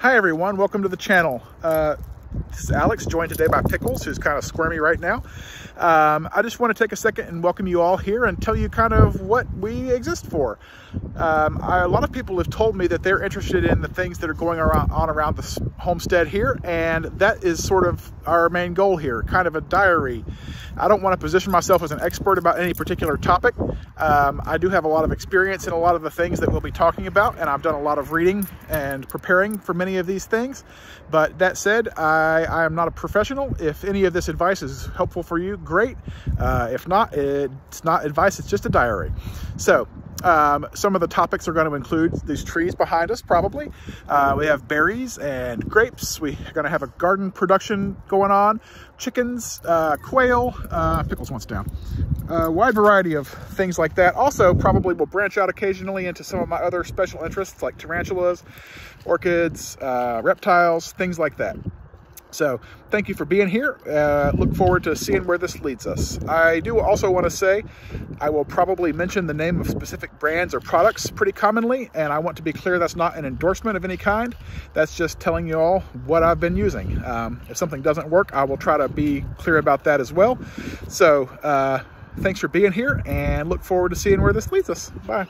Hi everyone, welcome to the channel. Uh, this is Alex, joined today by Pickles, who's kind of squirmy right now. Um, I just want to take a second and welcome you all here and tell you kind of what we exist for. Um, I, a lot of people have told me that they're interested in the things that are going around, on around the homestead here, and that is sort of our main goal here, kind of a diary. I don't want to position myself as an expert about any particular topic. Um, I do have a lot of experience in a lot of the things that we'll be talking about, and I've done a lot of reading and preparing for many of these things. But that said, I, I am not a professional. If any of this advice is helpful for you, great. Uh, if not, it's not advice, it's just a diary. So um, some of the topics are going to include these trees behind us, probably. Uh, we have berries and grapes. We're going to have a garden production going on, chickens, uh, quail, uh, pickles once down. A wide variety of things like that. Also, probably will branch out occasionally into some of my other special interests like tarantulas, orchids, uh, reptiles, things like that. So thank you for being here. Uh, look forward to seeing where this leads us. I do also want to say I will probably mention the name of specific brands or products pretty commonly, and I want to be clear that's not an endorsement of any kind. That's just telling you all what I've been using. Um, if something doesn't work, I will try to be clear about that as well. So uh, thanks for being here and look forward to seeing where this leads us. Bye.